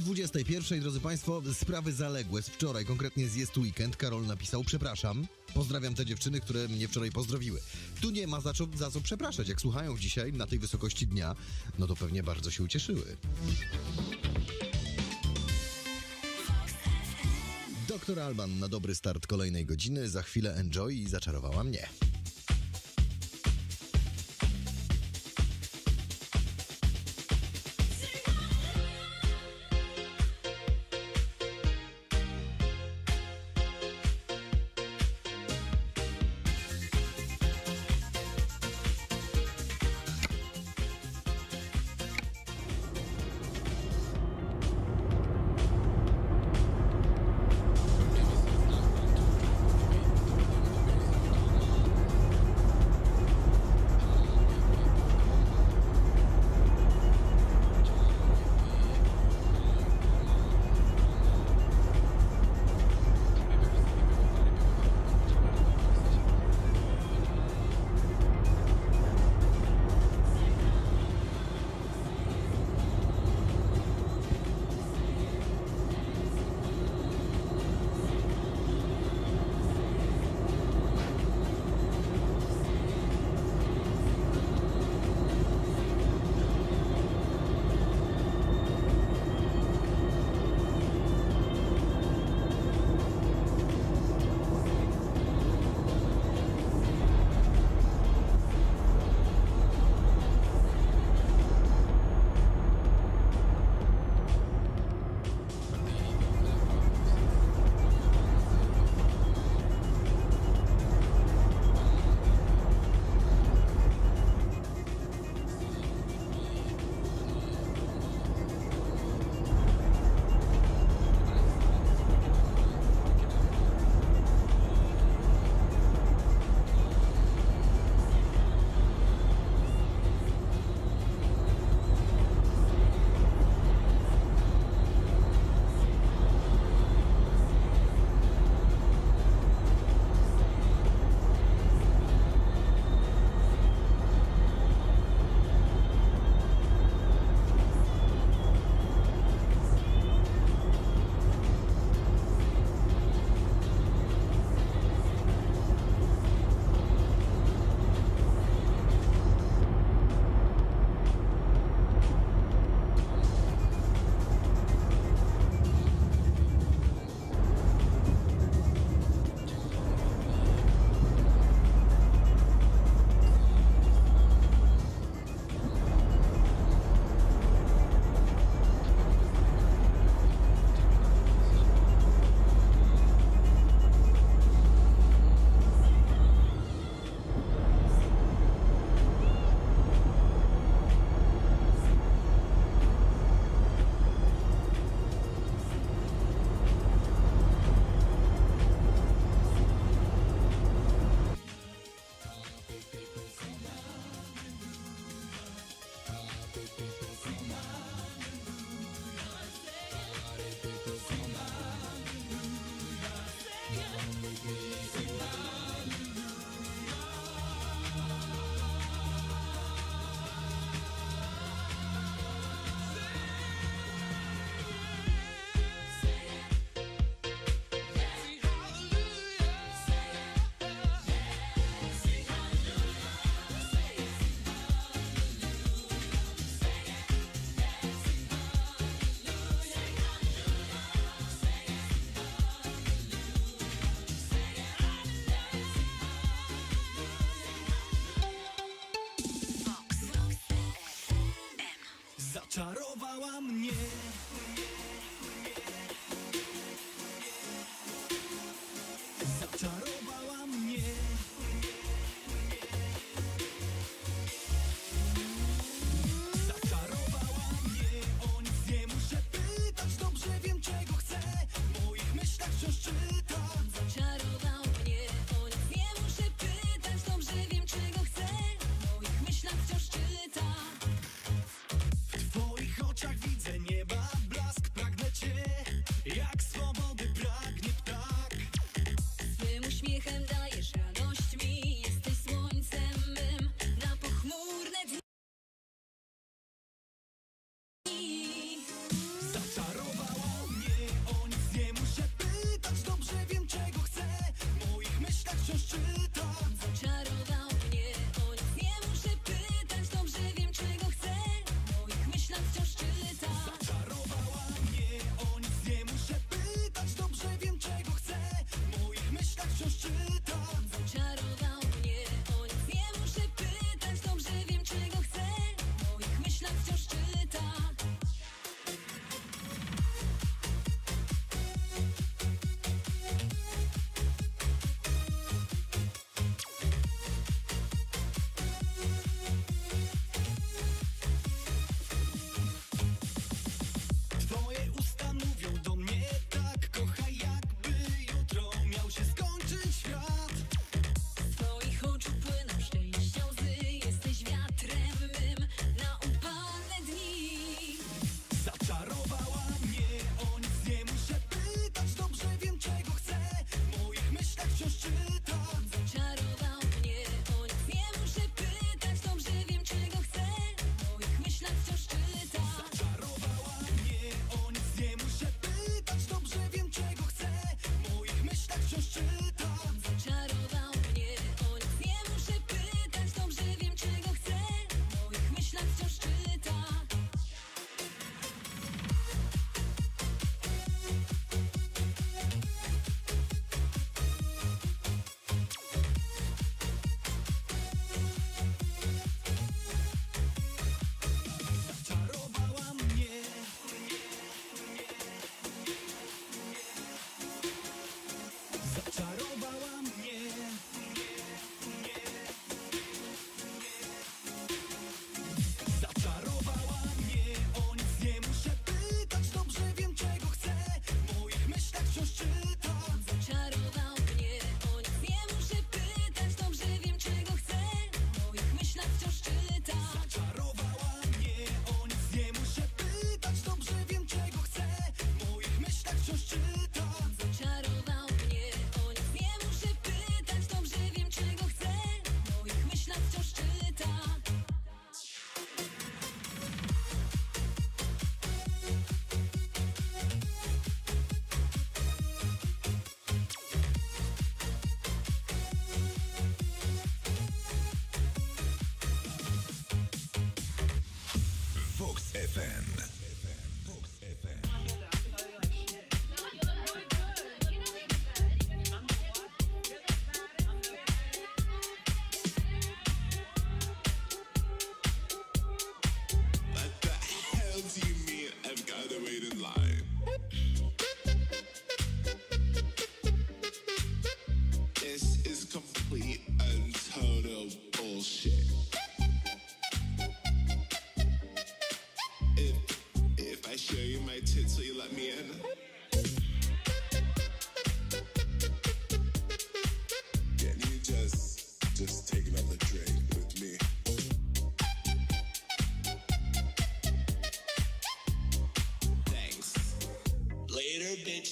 21, drodzy Państwo, sprawy zaległe z wczoraj, konkretnie z Jest Weekend. Karol napisał, przepraszam, pozdrawiam te dziewczyny, które mnie wczoraj pozdrowiły. Tu nie ma za co, za co przepraszać. Jak słuchają dzisiaj na tej wysokości dnia, no to pewnie bardzo się ucieszyły. Doktor Alban na dobry start kolejnej godziny, za chwilę enjoy i zaczarowała mnie.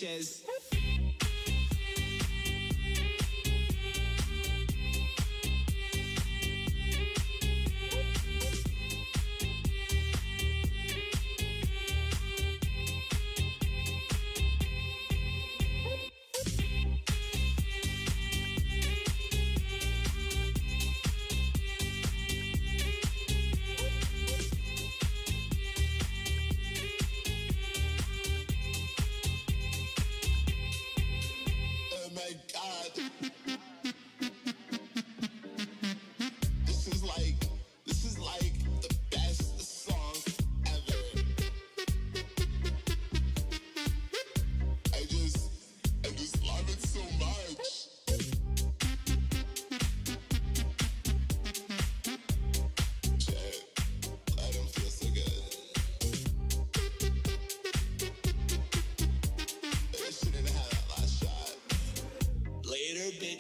Later,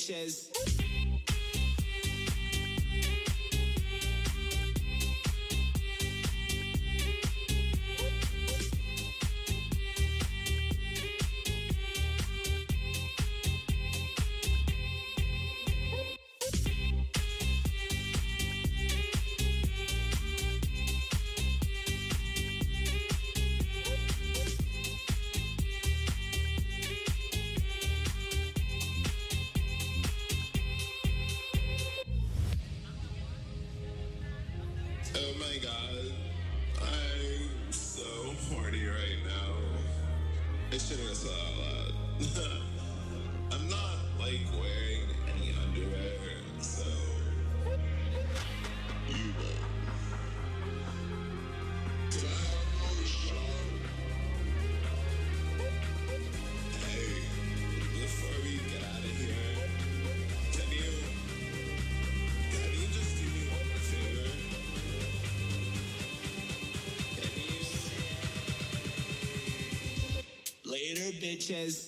Later, bitches.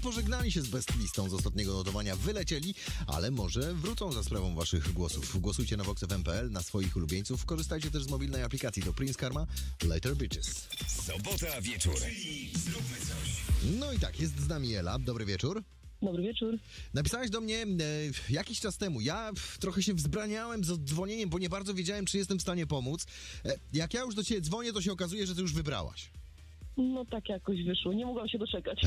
Pożegnali się z Best Listą z ostatniego notowania, wylecieli, ale może wrócą za sprawą waszych głosów. Głosujcie na voxfm.pl, na swoich ulubieńców, korzystajcie też z mobilnej aplikacji do Prince Karma, Later Bitches. Sobota wieczór. Czyli zróbmy coś. No i tak, jest z nami Ela, dobry wieczór. Dobry wieczór. Napisałeś do mnie e, jakiś czas temu. Ja trochę się wzbraniałem z dzwonieniem, bo nie bardzo wiedziałem, czy jestem w stanie pomóc. E, jak ja już do ciebie dzwonię, to się okazuje, że ty już wybrałaś. No tak jakoś wyszło, nie mogłam się doczekać.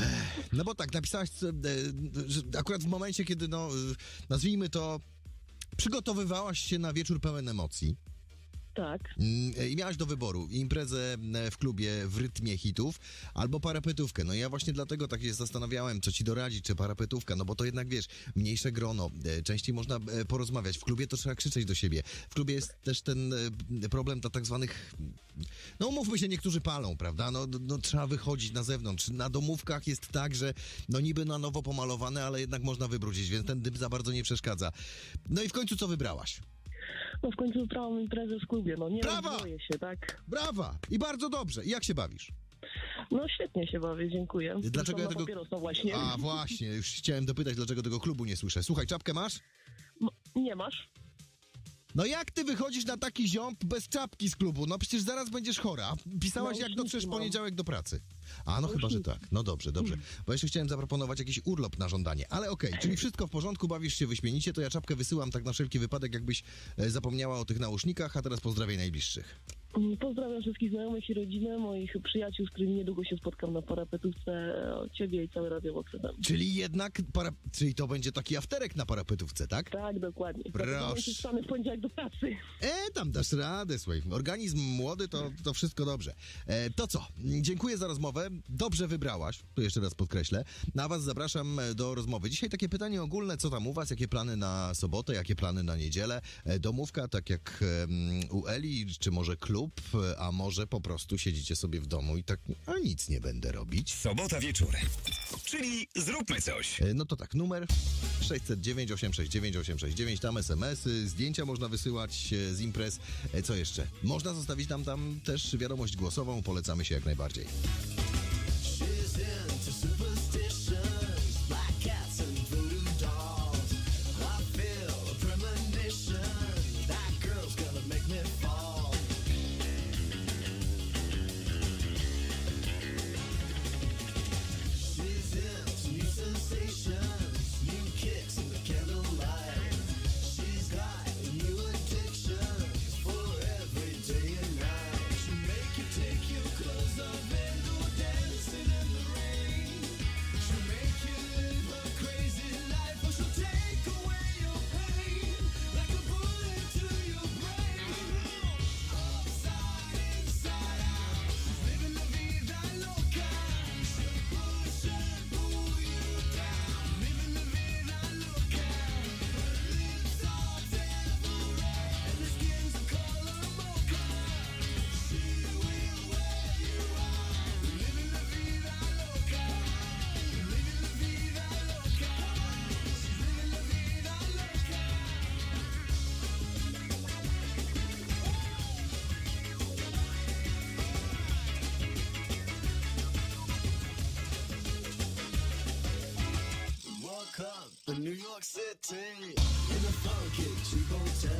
No bo tak, napisałaś, e, że akurat w momencie, kiedy, no, e, nazwijmy to, przygotowywałaś się na wieczór pełen emocji. Tak. Mm, I miałaś do wyboru imprezę e, w klubie w rytmie hitów albo parapetówkę. No ja właśnie dlatego tak się zastanawiałem, co ci doradzić, czy parapetówka, no bo to jednak wiesz, mniejsze grono, e, częściej można e, porozmawiać. W klubie to trzeba krzyczeć do siebie. W klubie jest też ten e, problem dla tak zwanych, no umówmy się, niektórzy palą, prawda? No, no trzeba wychodzić na zewnątrz. Na domówkach jest tak, że no niby na nowo pomalowane, ale jednak można wybrudzić, więc ten dym za bardzo nie przeszkadza. No i w końcu co wybrałaś? No w końcu wybrałam imprezę w klubie, no nie Brawa! rozwoję się, tak? Brawa! I bardzo dobrze. I jak się bawisz? No świetnie się bawię, dziękuję. Dlaczego ja tego... papierosa właśnie. A właśnie, już chciałem dopytać, dlaczego tego klubu nie słyszę. Słuchaj, czapkę masz? M- Nie masz? No jak ty wychodzisz na taki ziąb bez czapki z klubu? No przecież zaraz będziesz chora. Pisałaś, jak Nauczniki dotrzesz w poniedziałek do pracy. A, no chyba, że tak. No dobrze, dobrze. Bo jeszcze chciałem zaproponować jakiś urlop na żądanie. Ale okej, czyli wszystko w porządku, bawisz się wyśmienicie, to ja czapkę wysyłam tak na wszelki wypadek, jakbyś e, zapomniała o tych nausznikach, a teraz pozdrawiaj najbliższych. Mm, Pozdrawiam wszystkich znajomych i rodzinę, moich przyjaciół, z którymi niedługo się spotkam na parapetówce, o ciebie i całe Radio FM. Czyli jednak, para... czyli to będzie taki afterek na parapetówce, tak? Tak, dokładnie. Proszę. Proszę. Stanę w poniedziałek do pracy. E, tam dasz radę, słuchaj. Organizm młody, to, to wszystko dobrze. E, to co? Dziękuję za rozmowę. Dobrze wybrałaś. Tu jeszcze raz podkreślę. Na was zapraszam do rozmowy. Dzisiaj takie pytanie ogólne. Co tam u was? Jakie plany na sobotę? Jakie plany na niedzielę? E, domówka, tak jak em, u Eli, czy może klub? E, A może po prostu siedzicie sobie w domu i tak, a nic nie będę robić. Sobota wieczór. Czyli zróbmy coś. E, No to tak, numer 609 869 869, tam SMS-y, zdjęcia można wysyłać e, z imprez. E, Co jeszcze? Można zostawić nam tam też wiadomość głosową, polecamy się jak najbardziej. She's into New York City in a funky cheap.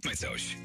Zróbmy coś.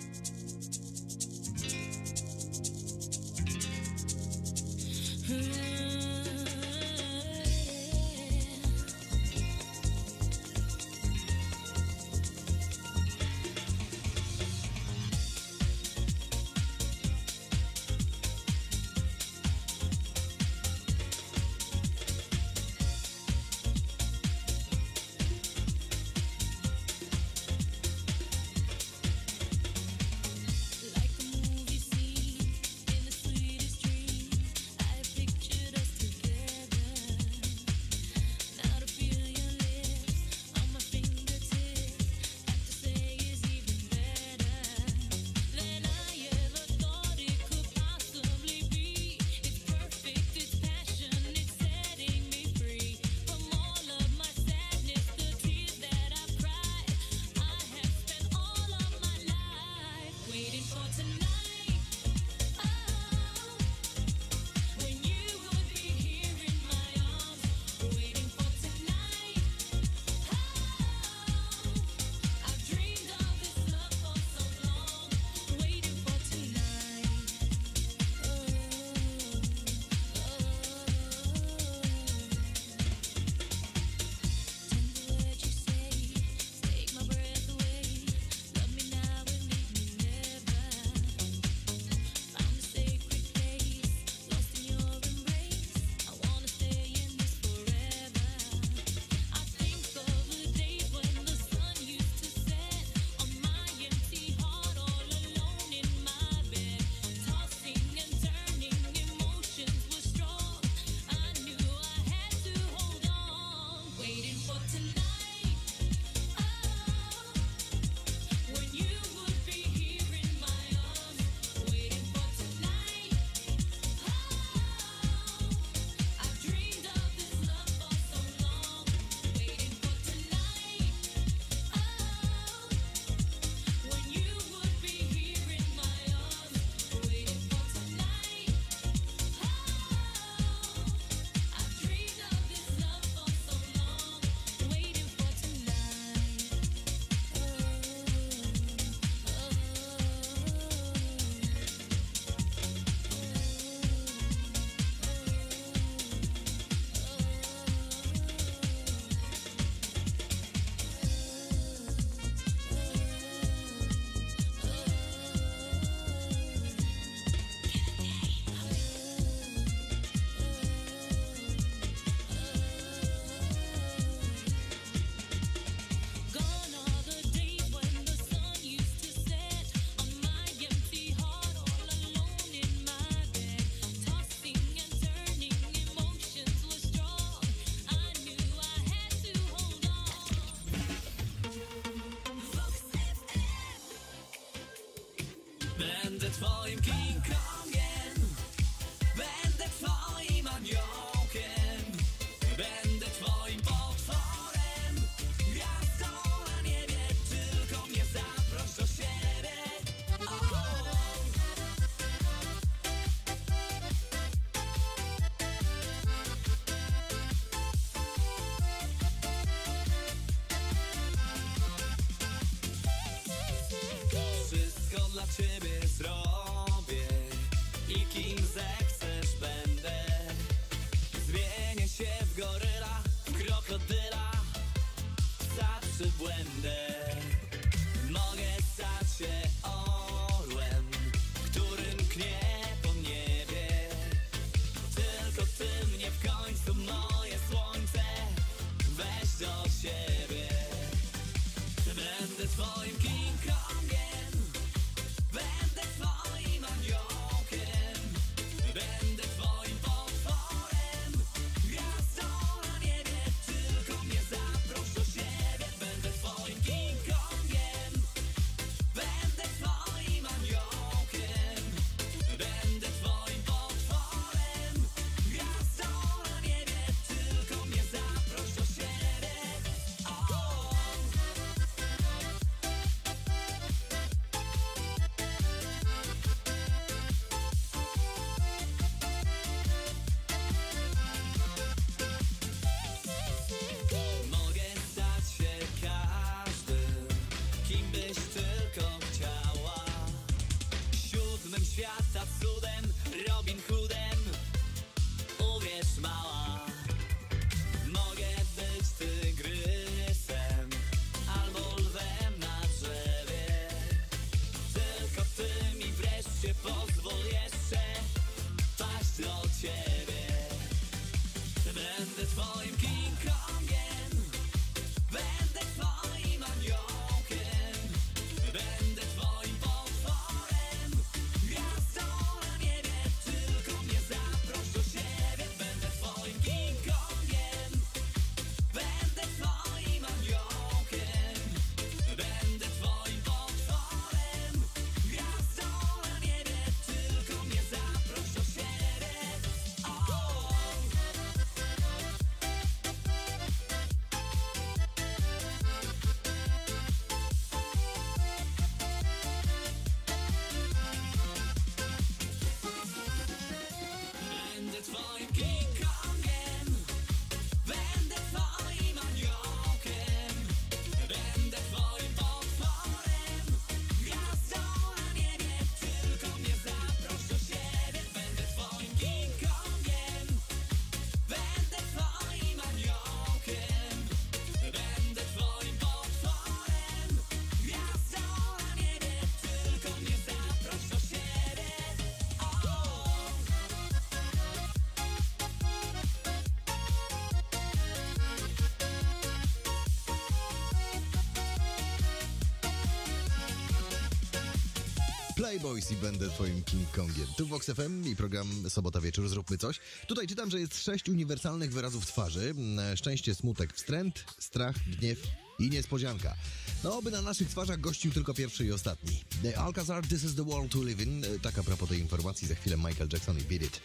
Playboys i będę twoim King Kongiem. Tu Vox FM i program Sobota Wieczór Zróbmy Coś. Tutaj czytam, że jest sześć uniwersalnych wyrazów twarzy. Mm, Szczęście, smutek, wstręt, strach, gniew i niespodzianka. No, by na naszych twarzach gościł tylko pierwszy i ostatni. The Alcazar, This is the World to Live in. E, Tak a propos tej informacji, za chwilę Michael Jackson i Beat It.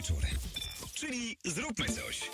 wieczór. Czyli zróbmy coś.